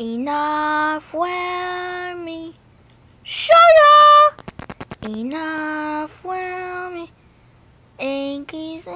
Enough with me. Sugar. Enough with me. Yankees